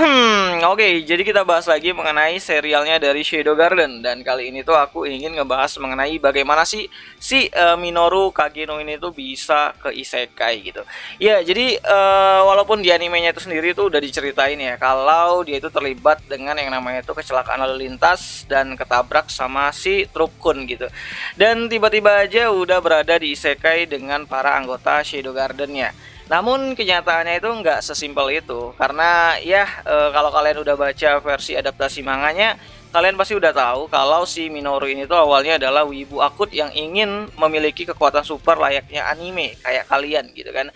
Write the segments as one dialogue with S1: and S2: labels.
S1: Hmm, oke, okay, jadi kita bahas lagi mengenai serialnya dari Shadow Garden dan kali ini tuh aku ingin ngebahas mengenai bagaimana sih si uh, Minoru Kageno ini tuh bisa ke isekai gitu. Ya, jadi uh, walaupun di animenya itu sendiri tuh udah diceritain ya kalau dia itu terlibat dengan yang namanya itu kecelakaan lalu lintas dan ketabrak sama si Trukun gitu. Dan tiba-tiba aja udah berada di isekai dengan para anggota Shadow Garden-nya. Namun kenyataannya itu nggak sesimpel itu karena ya e, kalau kalian udah baca versi adaptasi manganya kalian pasti udah tahu kalau si Minoru ini tuh awalnya adalah wibu akut yang ingin memiliki kekuatan super layaknya anime kayak kalian gitu kan.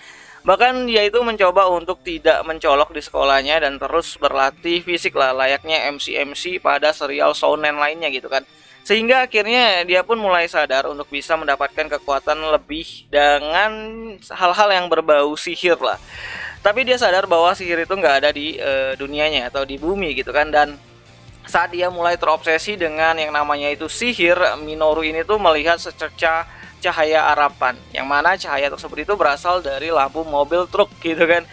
S1: Bahkan dia itu mencoba untuk tidak mencolok di sekolahnya dan terus berlatih fisik lah layaknya MC-MC pada serial shonen lainnya gitu kan. Sehingga akhirnya dia pun mulai sadar untuk bisa mendapatkan kekuatan lebih dengan hal-hal yang berbau sihir lah. Tapi dia sadar bahwa sihir itu nggak ada di uh, dunianya atau di bumi gitu kan dan saat dia mulai terobsesi dengan yang namanya itu sihir, Minoru ini tuh melihat secerca cahaya harapan yang mana cahaya tersebut itu berasal dari lampu mobil truk gitu kan.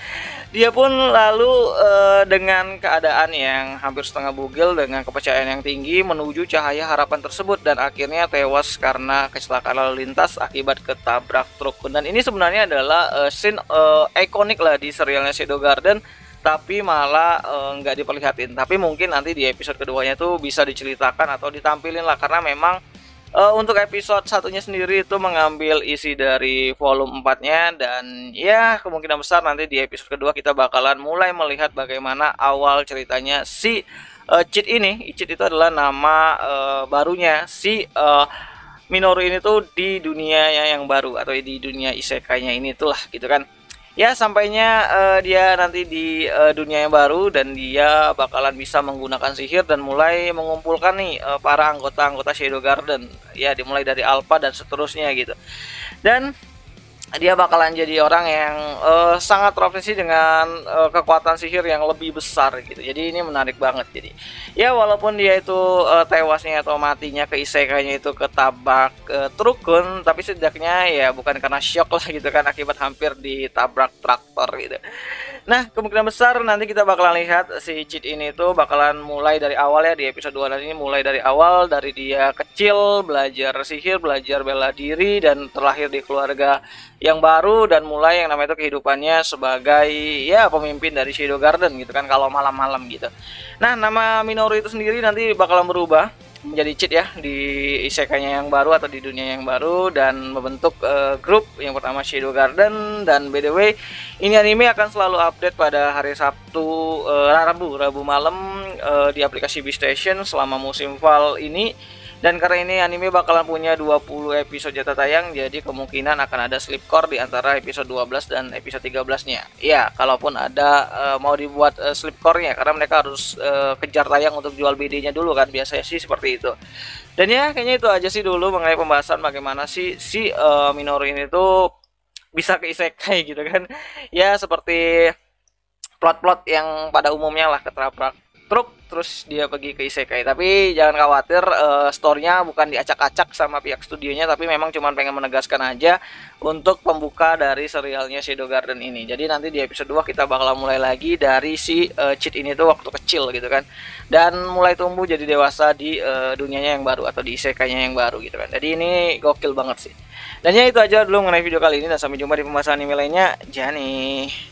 S1: Dia pun lalu uh, dengan keadaan yang hampir setengah bugil dengan kepercayaan yang tinggi menuju cahaya harapan tersebut dan akhirnya tewas karena kecelakaan lalu lintas akibat ketabrak truk. Dan ini sebenarnya adalah uh, scene uh, ikonik lah di serialnya Shadow Garden tapi malah nggak diperlihatin. Tapi mungkin nanti di episode keduanya tuh bisa diceritakan atau ditampilin lah karena memang Uh, untuk episode satunya sendiri itu mengambil isi dari volume 4-nya dan ya kemungkinan besar nanti di episode kedua kita bakalan mulai melihat bagaimana awal ceritanya si uh, Cheat ini. Cheat itu adalah nama uh, barunya si uh, Minoru ini tuh di dunia yang baru atau di dunia isekai-nya ini tuh lah gitu kan ya sampainya uh, dia nanti di uh, dunia yang baru dan dia bakalan bisa menggunakan sihir dan mulai mengumpulkan nih uh, para anggota-anggota Shadow Garden. Ya dimulai dari Alpha dan seterusnya gitu. Dan dia bakalan jadi orang yang uh, sangat profesi dengan uh, kekuatan sihir yang lebih besar gitu. Jadi ini menarik banget jadi. Ya walaupun dia itu uh, tewasnya atau matinya ke isekainya itu ketabrak uh, trukun, tapi setidaknya ya bukan karena shock lah gitu kan akibat hampir ditabrak traktor gitu. Nah, kemungkinan besar nanti kita bakalan lihat si Cheat ini tuh bakalan mulai dari awal ya di episode 2 dan ini mulai dari awal dari dia kecil belajar sihir, belajar bela diri dan terlahir di keluarga yang baru dan mulai yang namanya itu kehidupannya sebagai ya pemimpin dari Shadow Garden gitu kan kalau malam-malam gitu. Nah, nama Minoru itu sendiri nanti bakalan berubah menjadi cheat ya di isekainya yang baru atau di dunia yang baru dan membentuk uh, grup yang pertama Shadow Garden. Dan by the way ini anime akan selalu update pada hari Sabtu uh, Rabu Rabu malam uh, di aplikasi Station selama musim fall ini dan karena ini anime bakalan punya 20 episode jatah tayang, jadi kemungkinan akan ada slipcore di antara episode 12 dan episode 13-nya. Ya, kalaupun ada uh, mau dibuat uh, slipcore-nya karena mereka harus uh, kejar tayang untuk jual BD-nya dulu kan, biasanya sih seperti itu. Dan ya, kayaknya itu aja sih dulu mengenai pembahasan bagaimana sih si uh, Minoru ini tuh bisa ke isekai gitu kan. Ya, seperti plot-plot yang pada umumnya lah ketabrak truk terus dia pergi ke isekai. Tapi jangan khawatir uh, storynya bukan diacak-acak sama pihak studionya tapi memang cuma pengen menegaskan aja untuk pembuka dari serialnya Shadow Garden ini. Jadi nanti di episode 2 kita bakal mulai lagi dari si uh, cheat ini tuh waktu kecil gitu kan. Dan mulai tumbuh jadi dewasa di uh, dunianya yang baru atau di isekainya yang baru gitu kan. Jadi ini gokil banget sih. Dan ya itu aja dulu mengenai video kali ini dan sampai jumpa di pembahasan anime lainnya. Jani